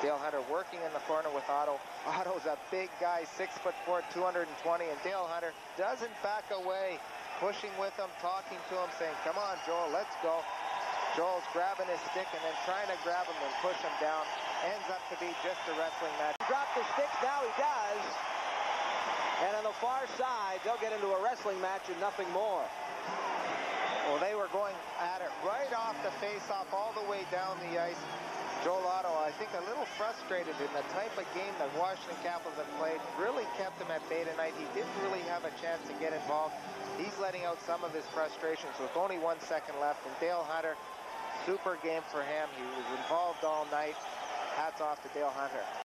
Dale Hunter working in the corner with Otto. Otto's a big guy, six foot four, 220, and Dale Hunter doesn't back away, pushing with him, talking to him, saying, come on, Joel, let's go. Joel's grabbing his stick and then trying to grab him and push him down. Ends up to be just a wrestling match. Drop the sticks, now he does. And on the far side, they'll get into a wrestling match and nothing more. Well, they were going at it right off the face-off all the way down the ice. Joel Otto, I think frustrated in the type of game that Washington Capitals have played. Really kept him at bay tonight. He didn't really have a chance to get involved. He's letting out some of his frustrations with only one second left. And Dale Hunter, super game for him. He was involved all night. Hats off to Dale Hunter.